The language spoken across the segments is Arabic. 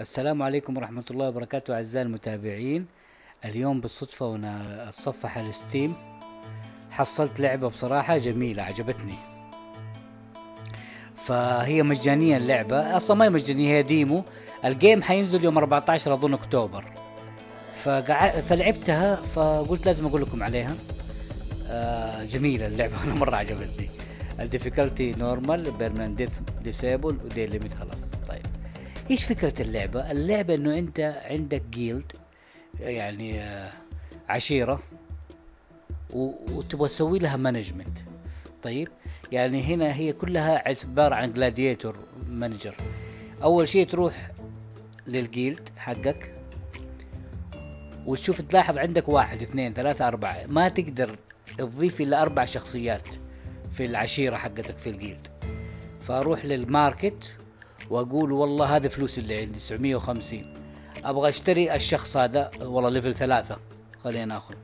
السلام عليكم ورحمة الله وبركاته أعزائي المتابعين. اليوم بالصدفة وأنا أتصفح ال Steam حصلت لعبة بصراحة جميلة عجبتني. فهي مجانية اللعبة. أصلا ما هي مجانية هي demo. ال game حينزل يوم 14 أظن أكتوبر. فلعبتها فقلت لازم أقول لكم عليها. آه جميلة اللعبة أنا مرة عجبتني. ال difficulty normal permanent disable و day limit خلاص. إيش فكرة اللعبة؟ اللعبة إنه أنت عندك guild يعني آه، عشيرة و- وتبغى تسوي لها management طيب؟ يعني هنا هي كلها عبارة عن gladiator manager أول شيء تروح لل guild حقك وتشوف تلاحظ عندك واحد اثنين ثلاثة أربعة. ما تقدر تضيف إلا أربع شخصيات في العشيرة حقتك في ال guild فأروح لل market وأقول والله هذا فلوس اللي عندي 950 أبغى أشتري الشخص هذا والله level ثلاثة. خلينا ناخذ.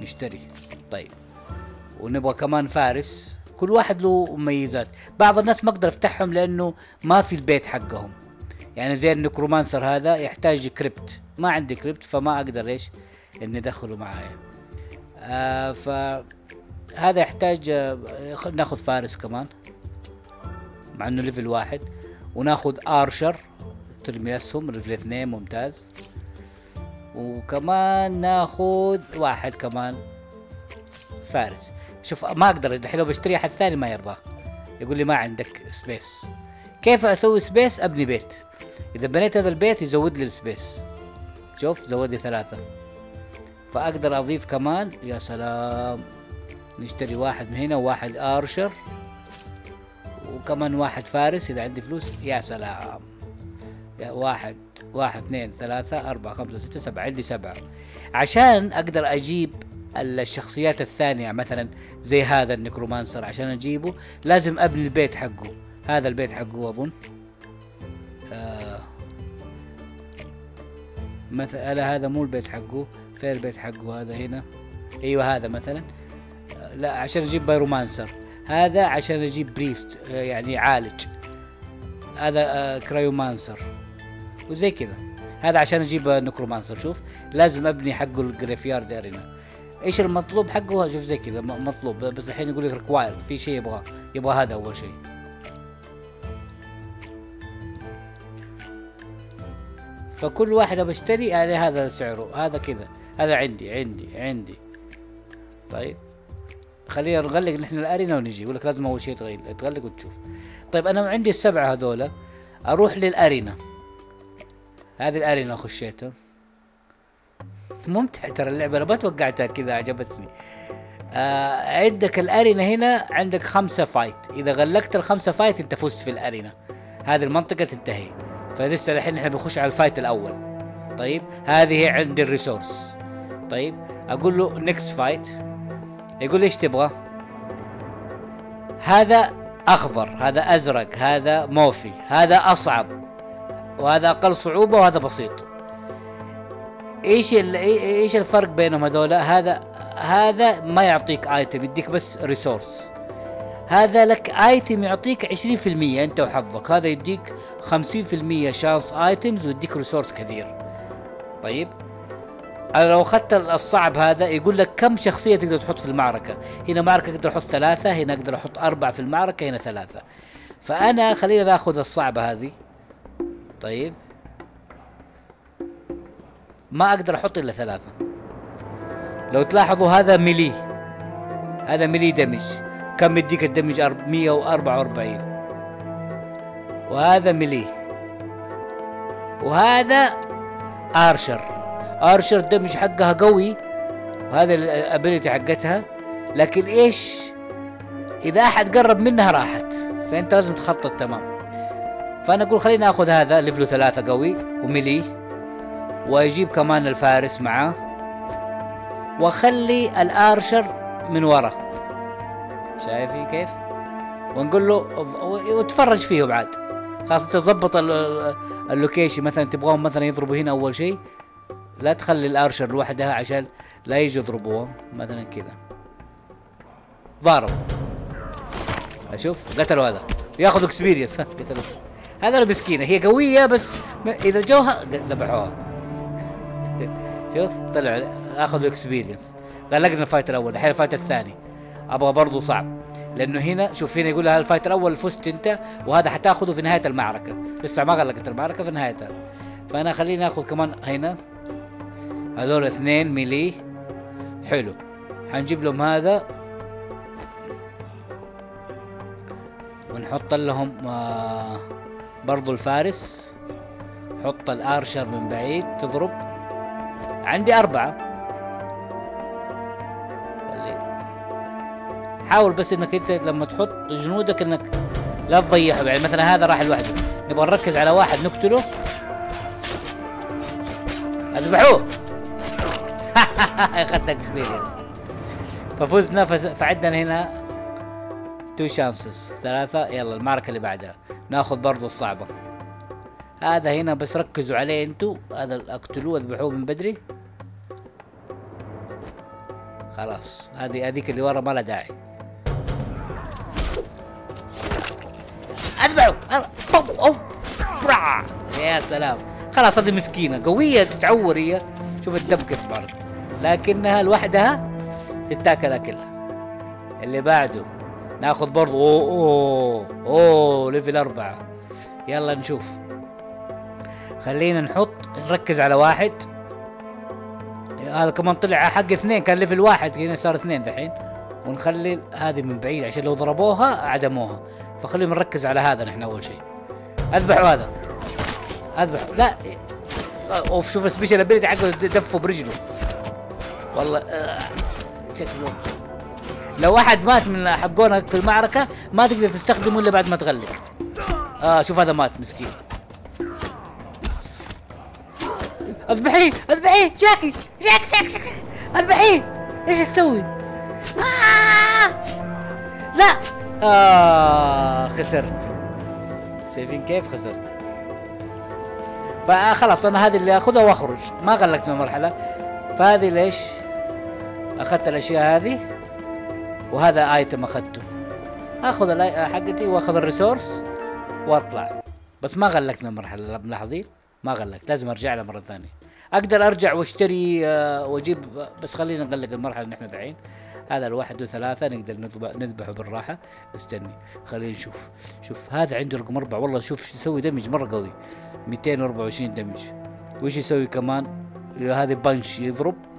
نشتري. طيب. ونبغى كمان فارس. كل واحد له مميزات. بعض الناس ما أقدر أفتحهم لأنه ما في البيت حقهم. يعني زي ال necromancer هذا يحتاج crypt. ما عندي crypt فما أقدر إيش؟ إني أدخله معايا. آه ف هذا يحتاج آه ناخذ فارس كمان. مع إنه level واحد. وناخذ archer ترمي اسهم level اثنين ممتاز. وكمان ناخذ واحد كمان فارس. شوف ما أقدر الحين لو بشتري أحد ثاني ما يرضى. يقول لي ما عندك space كيف أسوي space أبني بيت. إذا بنيت هذا البيت يزود لي ال space شوف زود لي ثلاثة. فأقدر أضيف كمان يا سلام. نشتري واحد من هنا وواحد archer. وكمان واحد فارس إذا عندي فلوس يا سلام. يا واحد واحد اثنين ثلاثة أربعة خمسة ستة سبعة عندي سبعة. عشان أقدر أجيب الشخصيات الثانية مثلا زي هذا ال necromancer عشان أجيبه لازم أبني البيت حقه. هذا البيت حقه أظن آه مثلا هذا مو البيت حقه فين البيت حقه هذا هنا. أيوه هذا مثلا. آه، لا عشان أجيب pyromancer. هذا عشان أجيب priest آه، يعني عالج. هذا آه، cryomancer. وزي كذا. هذا عشان أجيب آه، necromancer. شوف لازم أبني حقه ال graveyard arena. إيش المطلوب حقه؟ شوف زي كذا مطلوب. بس الحين يقول لك ريكوايرد في شيء يبغاه يبغى هذا أول شيء. فكل واحدة بشتري يعني هذا سعره. هذا كذا. هذا عندي عندي عندي. طيب. خلينا نغلق نحن الأرينا ونجي. يقول لك لازم أول شيء تغلق وتشوف. طيب أنا عندي السبعة هذولا. أروح للأرينا. هذه ال arena خشيتها. ممتع ترى اللعبة أنا ما توقعتها كذا عجبتني. آه عندك ال arena هنا عندك خمسة fight إذا غلقت الخمسة fight أنت فزت في ال arena. هذه المنطقة تنتهي. فلسه الحين إحنا بنخش على ال fight الأول. طيب هذه عندي ال resource. طيب أقول له next fight يقول إيش تبغى؟ هذا أخضر هذا أزرق هذا موفي هذا أصعب وهذا أقل صعوبة وهذا بسيط. إيش إيش الفرق بينهم هذولا؟ هذا هذا ما يعطيك item يديك بس resource هذا لك item يعطيك 20% أنت وحظك. هذا يديك 50% chance items ويديك resource كثير. طيب؟ لو أخذت الصعب هذا يقول لك كم شخصية تقدر تحط في المعركة؟ هنا معركة أقدر أحط ثلاثة هنا أقدر أحط أربعة في المعركة هنا ثلاثة. فأنا خلينا ناخذ الصعبة هذه. طيب. ما أقدر أحط إلا ثلاثة. لو تلاحظوا هذا melee هذا melee damage. كم يديك ال damage؟ 144 وهذا melee وهذا archer. archer ال damage حقها قوي وهذا ال ability حقتها. لكن إيش؟ إذا أحد قرب منها راحت فأنت لازم تخطط تمام. فأنا أقول خليني آخذ هذا ليفله ثلاثة قوي وملي وأجيب كمان الفارس معاه وأخلي الآرشر من ورا. شايفي كيف؟ ونقول له وتفرج فيه بعد خلاص تظبط ال- ال- اللوكيشن. مثلا تبغاهم مثلا يضربوا هنا أول شيء لا تخلي ال archer لوحدها عشان لا يجي يضربوها. مثلا كذا ضاربوا أشوف. قتلوا هذا. ياخذ experience قتلوا. هذا مسكينة. هي قوية بس إذا جوها ذبحوها. شوف طلع أخذوا experience غلقنا ال fight الأول. الحين ال fight الثاني. أبغى برضو صعب. لأنه هنا شوف هنا يقول لها ال fight الأول فزت أنت وهذا حتاخذه في نهاية المعركة. لسه ما غلقت المعركة في نهايتها. فأنا خليني آخذ كمان هنا. هذول اثنين ميلي. حلو. حنجيب لهم هذا. ونحط لهم آه برضو الفارس. حط الأرشر من بعيد تضرب. عندي أربعة. خلي- حاول بس إنك أنت لما تحط جنودك إنك لا تضيعهم. يعني مثلا هذا راح لوحده. نبغى نركز على واحد نقتله. أذبحوه. اخذت experience ففزنا فز- فعندنا هنا two chances ثلاثة يلا المعركة اللي بعدها. ناخذ برضو الصعبة. هذا هنا بس ركزوا عليه انتو هذا اقتلوه اذبحوه من بدري. خلاص. هذه هذيك اللي ورا ما لها داعي. اذبحوا. يا سلام. خلاص هذه مسكينة قوية تتعور هي. شوف الدم كيف برضه لكنها لوحدها تتاكل أكلها. اللي بعده ناخذ برضه أوه أوه أوه level أربعة. يلا نشوف. خلينا نحط نركز على واحد. هذا كمان طلع حق اثنين كان level واحد هنا صار اثنين دحين. ونخلي هذه من بعيد عشان لو ضربوها عدموها. فخلينا نركز على هذا نحن أول شيء. أذبحوا هذا. اذبح لا. أوف شوف ال special ability حقه دفه برجله. والله آه، لو واحد مات من حقونك في المعركة ما تقدر تستخدمه إلا بعد ما تغلق. آه شوف هذا مات مسكين. أذبحيه أذبحيه جاكي جاك جاك جاك أذبحيه. إيش أسوي؟ آه. لا. آه خسرت. شايفين كيف؟ خسرت. فخلاص أنا هذه اللي أخذها وأخرج. ما غلقت من المرحله فهذه ليش؟ أخذت الأشياء هذه وهذا item أخذته. آخذ حقتي وأخذ ال resource وأطلع. بس ما غلقنا المرحله ملاحظين ما غلقت لازم أرجع لها مرة ثانية. أقدر أرجع وأشتري آه، وأجيب بس خلينا نغلق المرحلة اللي إحنا دحين. هذا الواحد وثلاثة نقدر نذبح نذبحه بالراحة. استني خلينا نشوف. شوف هذا عنده رقم أربعة. والله شوف يسوي damage مرة قوي. 224 damage. وش يسوي كمان؟ هذه punch يضرب.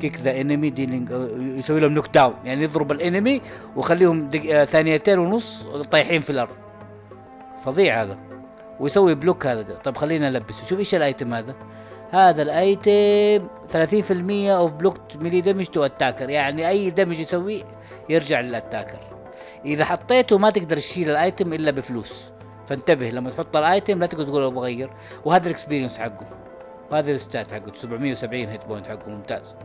kick the enemy dealing يسوي لهم knock down يعني يضرب ال enemy ويخليهم. آه، ثانيتين ونص طايحين في الأرض. فظيع هذا. ويسوي block هذا طيب خلينا نلبسه. شوف إيش ال item هذا؟ هذا ال item 30% of block melee damage to attacker يعني أي damage يسويه يرجع لل attacker. إذا حطيته ما تقدر تشيل ال item إلا بفلوس. فانتبه لما تحط الأيتم لا تقدر تقول أبغى اغير وهذا ال experience حقه. وهذا ال stat حقه. 770 hit point حقه. ممتاز.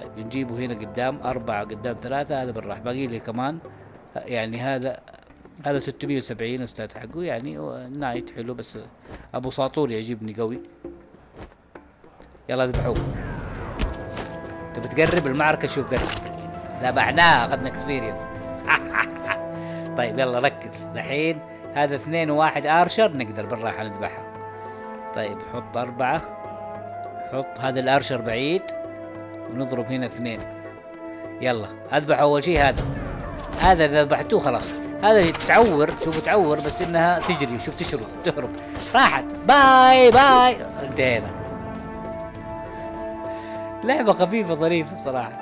طيب نجيبه هنا قدام أربعة قدام ثلاثة هذا بالراحة باقي لي كمان يعني هذا هذا 670 أستاذ حقه يعني نايت حلو بس أبو ساطور يعجبني قوي. يلا ذبحوه. تبي تقرب المعركة؟ شوف قرب. ذبحناه أخذنا experience طيب يلا ركز. الحين هذا اثنين وواحد archer نقدر بالراحة نذبحها طيب حط أربعة. حط هذا ال archer بعيد. ونضرب هنا اثنين. يلا اذبح أول شيء هذا. هذا إذا ذبحتوه خلاص. هذا تعور شوفوا تعور بس إنها تجري شوف تشرب تهرب. راحت. باي باي. انتهينا. لعبة خفيفة ظريفة بصراحة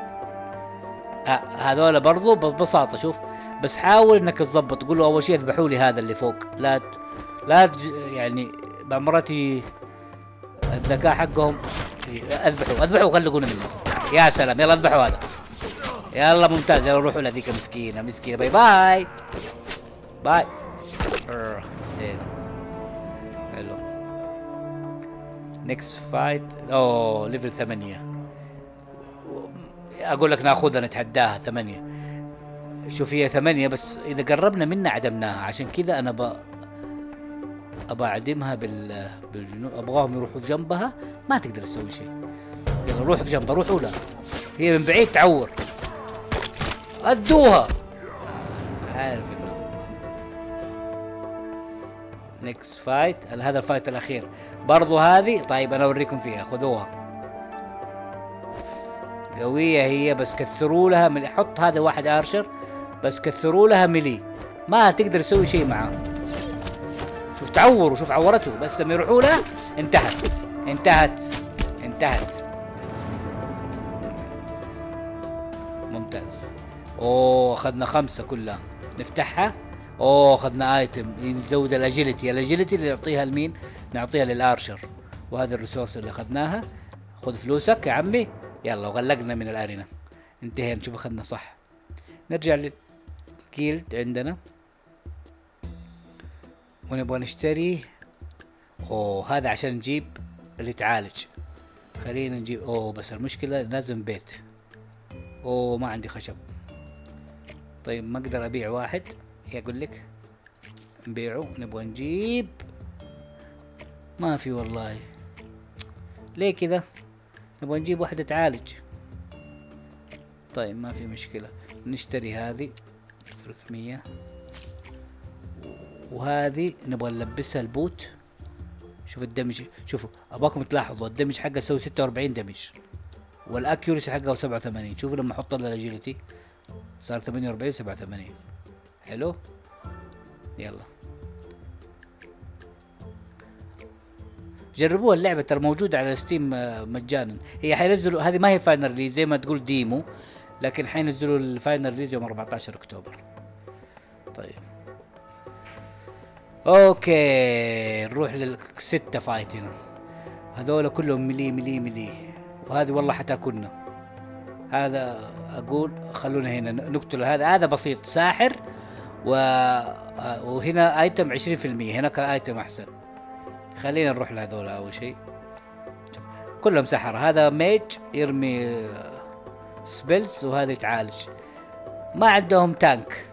ه- هذول برضو ببساطة شوف. بس حاول إنك تظبط تقول له أول شيء اذبحوا لي هذا اللي فوق. لا ت- لا تج- يعني بعض مرات ي- الذكاء حقهم. أذبحوا أذبحوا وغلقونا منه يا سلام يلا اذبحوا هذا. يلا ممتاز يلا روحوا لهذيك مسكينة مسكينة. bye bye. bye. حلو. next fight أوه level ثمانية. أقول لك ناخذها نتحداها. ثمانية. شوف هي ثمانية بس إذا قربنا منها عدمناها. عشان كذا أنا ب ابى أعدمها بال بالجنود أبغاهم يروحوا جنبها. ما تقدر تسوي شيء. يلا روحوا في جنبها روحوا لها هي من بعيد تعور. أدوها. عارف إنه. next fight هذا ال fight الأخير. برضو هذه؟ طيب أنا أوريكم فيها. خذوها. قوية هي بس كثروا لها من حط هذا واحد archer بس كثروا لها melee. ما تقدر تسوي شيء معاه. شوف تعور وشوف عورته. بس لما يروحوا لها انتهت. انتهت. انتهت. أوه أخذنا خمسة كلها. نفتحها. أوه أخذنا item نزود ال agility ال agility اللي نعطيها لمين؟ نعطيها لل archer وهذه ال resource اللي أخذناها. خذ فلوسك يا عمي. يلا وغلقنا من الأرينا. انتهينا. شوف أخذنا صح. نرجع للجيلد عندنا. ونبغى نشتري. أوه هذا عشان نجيب اللي تعالج. خلينا نجيب. أوه بس المشكلة لازم بيت. أوه ما عندي خشب. طيب ما أقدر أبيع واحد. يقول لك نبيعه نبغى نجيب. ما في والله. ليه كذا؟ نبغى نجيب واحدة تعالج. طيب ما في مشكلة. نشتري هذه 300 وهذه نبغى نلبسها ال boot. شوف ال damage. شوفوا أبغاكم تلاحظوا ال damage حقه يسوي 46 damage. وال accuracy حقه 87 شوفوا لما أحط له ال agility. صار 48 87 حلو؟ يلا. جربوها اللعبة ترى موجودة على Steam آه، مجانا. هي حينزلوا هذه ما هي final release زي ما تقول demo لكن حينزلوا ال final release يوم 14 أكتوبر. طيب. أوكي. نروح للستة fight هنا هذول كلهم melee melee melee. وهذه والله حتاكلنا. هذا أقول خلونا هنا نقتل هذا. هذا بسيط ساحر و آه، وهنا item 20% هناك item أحسن. خلينا نروح لهذول أول شيء. كلهم سحر هذا mage يرمي spells وهذا يتعالج. ما عندهم tank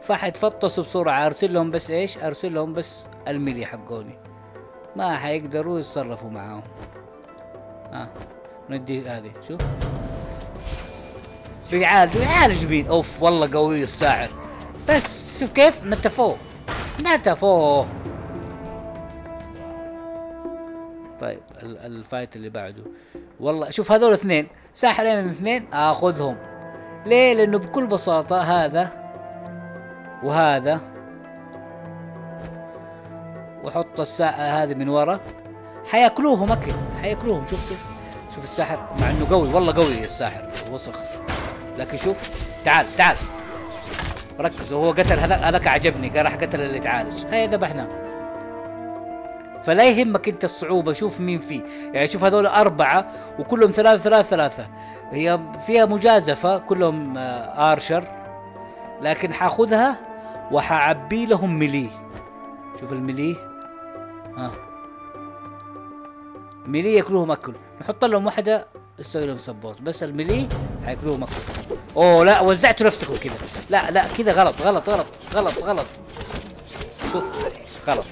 فحيتفطسوا بسرعة. أرسل لهم بس إيش؟ أرسل لهم بس ال melee حقوني. ما حيقدروا يتصرفوا معاهم. ها ندي هذه. شوف. بيعالج بيعالج مين أوف والله قوي الساحر. بس شوف كيف نتفوه نتفوه طيب ال- الفايت اللي بعده. والله شوف هذول اثنين. ساحرين من اثنين آخذهم. ليه؟ لأنه بكل بساطة هذا وهذا. وحط الساعة هذه من ورا. حيأكلوهم اكل حيأكلوهم شوف شوف شوف الساحر مع إنه قوي والله قوي الساحر. وسخ. لكن شوف تعال تعال. ركز وهو قتل هذاك هذاك عجبني قال راح قتل اللي تعالج. هيا ذبحناه فلا يهمك انت الصعوبة شوف مين فيه. يعني شوف هذول أربعة وكلهم ثلاثة ثلاثة ثلاثة. هي فيها مجازفة كلهم آه، آرشر. لكن حاخذها وحعبي لهم ملي شوف الملي ها. ملي ياكلوهم أكل. نحط لهم واحدة تسوي لهم سبورت بس الملي حياكلوهم اكل أوه لا وزعتوا نفسكم كذا لا لا كذا غلط غلط غلط غلط غلط. شوف غلط.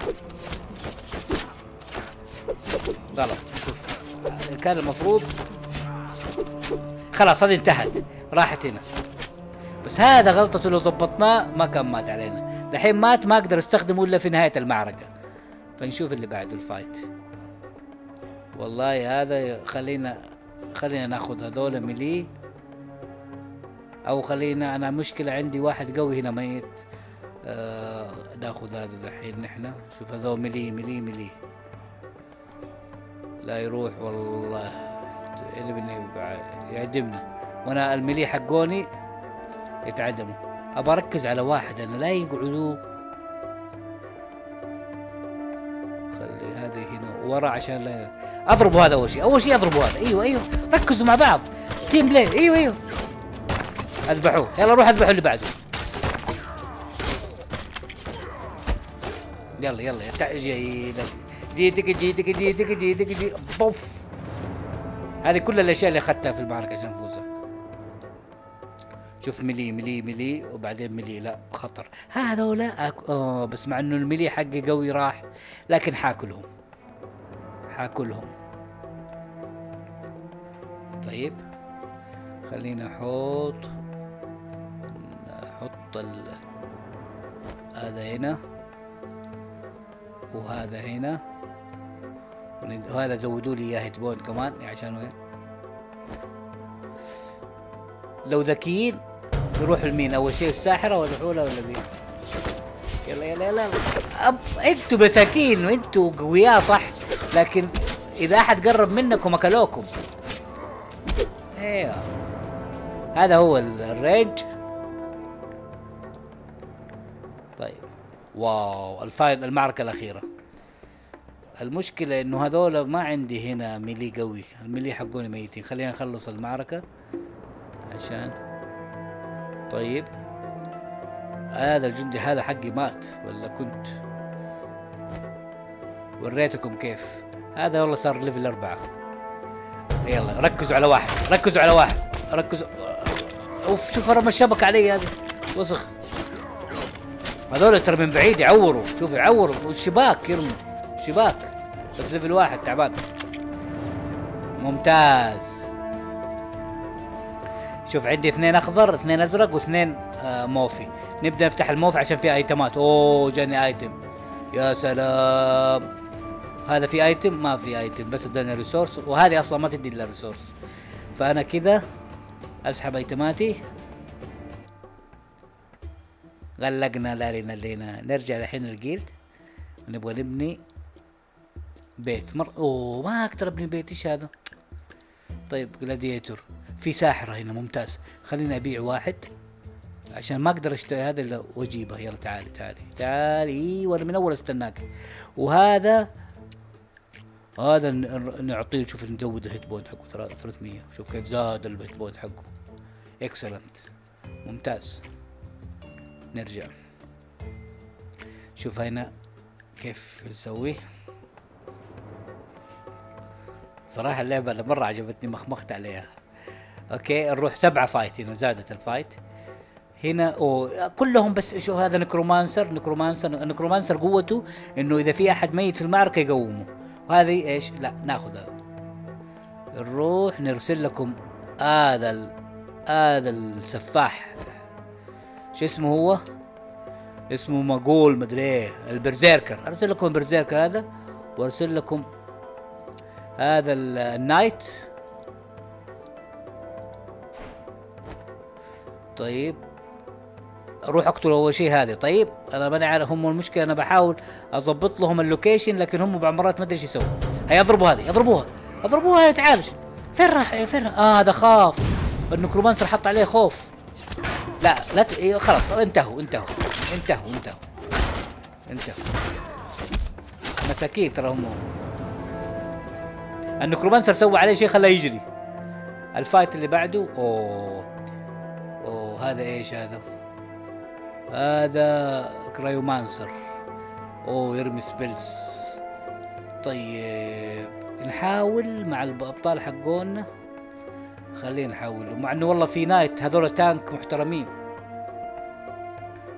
غلط. شوف. كان المفروض خلاص هذه انتهت. راحت هنا. بس هذا غلطته لو ضبطناه ما كان مات علينا. الحين مات ما أقدر أستخدمه إلا في نهاية المعركة. فنشوف اللي بعده الفايت. والله هذا خلينا خلينا ناخذ هذول ملي. أو خلينا أنا مشكلة عندي واحد قوي هنا ميت. آه ناخذ هذا الحين نحن. شوف هذول ملي ملي ملي. لا يروح والله. اللي يعدمنا وأنا ال melee حقوني يتعدموا ابى أركز على واحد أنا لا يقعدوا. خلي هذه هنا ورا عشان لا أضربوا هذا أول شيء. أول شيء أضربوا هذا. أيوه أيوه. ركزوا مع بعض. team play أيوه أيوه. اذبحوه. يلا روح اذبحوا اللي بعده. يلا يلا تع- جي جيتك جيتك جيتك جي بوف. هذه كل الأشياء اللي أخذتها في المعركة عشان نفوزها. شوف ملي ملي ملي وبعدين ملي لا خطر. هذولا أك... آه بس مع إنه الملي حقي قوي راح لكن حاكلهم. حاكلهم. طيب خلينا أحط نحط ال... هذا هنا وهذا هنا. وهذا زودوا لي إياه hit point كمان عشان لو ذكيين يروحوا لمين أول شيء الساحرة ولا الحوله ولا مين يلا يلا يلا. أب... أنتوا مساكين وأنتوا قوياء صح؟ لكن إذا أحد قرب منكم أكلوكم. أيوه هذا هو ال- ال range. wow ال final المعركة الأخيرة. المشكلة إنه هذول ما عندي هنا melee قوي. ال melee حقوني ميتين. خلينا نخلص المعركة. عشان. طيب. هذا الجندي هذا حقي مات ولا كنت؟ وريتكم كيف. هذا والله صار level أربعة. يلا ركزوا على واحد. ركزوا على واحد. ركزوا. أوف شوف رمى الشبكة علي هذه. وسخ. هذول ترى من بعيد يعوروا. شوف يعوروا. والشباك يرموا. شباك. بس level واحد تعبان. ممتاز. شوف عندي اثنين أخضر اثنين أزرق واثنين آه موفي. نبدأ نفتح الموفي عشان في item ات أوه جاني item يا سلام. هذا في item ما في item بس اداني resource وهذه أصلا ما تدي إلا resource فأنا كذا أسحب ايتماتي غلقنا ال arena لينا. نرجع الحين ال guild ونبغى نبني بيت. مر أوه ما أقدر أبني بيت. إيش هذا؟ طيب gladiator في ساحرة هنا ممتاز. خليني أبيع واحد عشان ما أقدر أشتري هذا إلا وأجيبه. يلا تعالي تعالي تعالي وأنا من أول أستناك. وهذا هذا نعطيه. شوف نزود ال hit point حقه ترى 300 شوف كيف زاد ال hit point حقه. excellent ممتاز. نرجع. شوف هنا كيف نسوي. صراحة اللعبة اللي مرة عجبتني مخمخت عليها. okay نروح سبعة fight هنا زادت ال fight هنا كلهم بس شوف هذا necromancer necromancer necromancer قوته إنه إذا في أحد ميت في المعركة يقومه. وهذه إيش؟ لا ناخذ هذا. نروح نرسل لكم هذا ال- هذا السفاح. شو اسمه هو؟ اسمه مقول مدري إيه ال berserker. أرسل لكم ال berserker هذا وأرسل لكم هذا ال- ال knight. طيب. أروح أقتل أول شيء هذه. طيب. أنا ماني عارف هم المشكلة أنا بحاول أضبط لهم ال location لكن هم بعض مرات ما أدري إيش يسووا هي اضربوا هذه اضربوها. اضربوها يتعالج فين راح فين؟ آه هذا خاف. ال necromancer حط عليه خوف. لا لا ت... إيه، خلاص انتهوا انتهوا انتهوا انتهوا انتهوا. مساكين ترى هم. ال necromancer سوى عليه شيء خلاه يجري. ال fight اللي بعده أوه أوه هذا إيش هذا؟ هذا cryomancer. أوه يرمي spells طيب نحاول مع الأبطال حقونا. خلينا نحاول. مع إنه والله في knight هذول tank محترمين.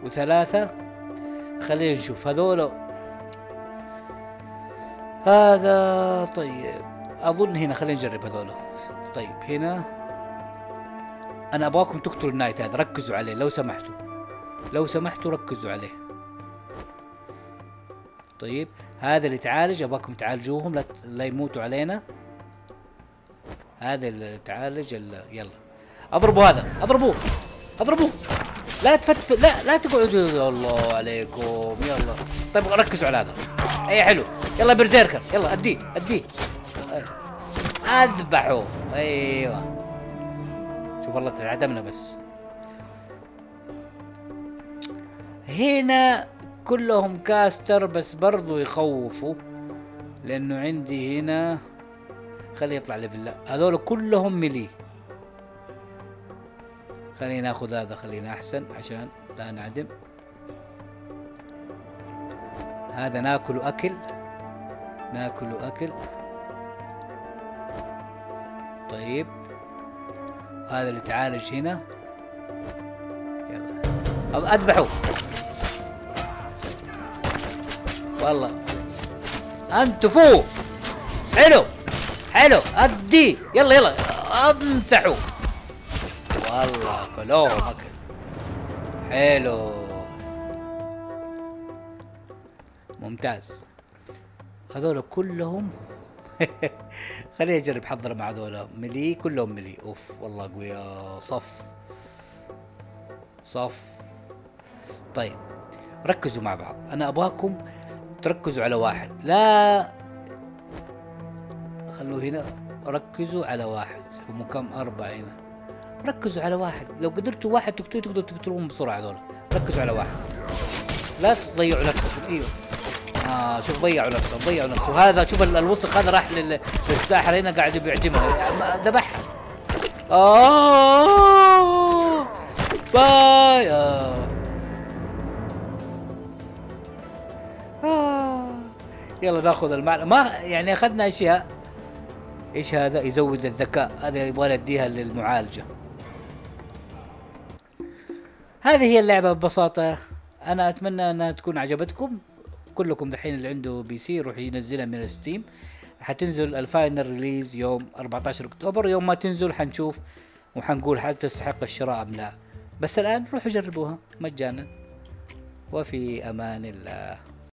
وثلاثة خلينا نشوف هذول. هذا طيب. أظن هنا خلينا نجرب هذول. طيب هنا. أنا أبغاكم تقتلوا النايت هذا ركزوا عليه لو سمحتوا. لو سمحتوا ركزوا عليه. طيب هذا اللي تعالج أبغاكم تعالجوهم لا يموتوا علينا. هذا اللي تعالج ال- يلا. اضربوا هذا اضربوه اضربوه. لا تفتف لا لا تقعدوا الله عليكم يلا. طيب ركزوا على هذا. اي حلو. يلا berserker يلا اديه اديه. اذبحوا أيوه. شوف والله تعدمنا بس. هنا كلهم caster بس برضو يخوفوا لأنه عندي هنا خليه يطلع level هذول كلهم melee. خلينا ناخذ هذا خلينا أحسن عشان لا نعدم. هذا ناكله أكل. ناكله أكل. طيب. هذا اللي تعالج هنا. يلا. أذبحه. والله. أنتوا فوق. حلو. حلو ادي يلا يلا. امسحوا والله كلوهم اكل حلو. ممتاز. هذول كلهم خليني أجرب حظنا مع هذول. ملي؟ كلهم ملي. أوف والله قوية صف. صف. طيب ركزوا مع بعض. أنا أبغاكم تركزوا على واحد. لا خلوه هنا. ركزوا على واحد هم كم؟ أربعة هنا. ركزوا على واحد. لو قدرتوا واحد تقتلوه تقدروا تقتلوهم بسرعة هذول. ركزوا على واحد. لا تضيعوا نفسكم. إيوه. آه شوف ضيعوا نفسهم ضيعوا نفسهم. هذا شوف ال- الوسخ هذا راح لل- للساحر هنا قاعد بيعدمها ما- ذبحها آه! باي آه. آه. يلا ناخذ المعنى ما يعني أخذنا أشياء. إيش هذا؟ يزود الذكاء. هذا يبغى نديها للمعالجة. هذه هي اللعبة ببساطة. أنا أتمنى أنها تكون عجبتكم. كلكم دحين اللي عنده PC يروح ينزلها من Steam. حتنزل ال final release يوم 14 أكتوبر. يوم ما تنزل حنشوف وحنقول هل تستحق الشراء أم لا. بس الآن روحوا جربوها مجانا. وفي أمان الله.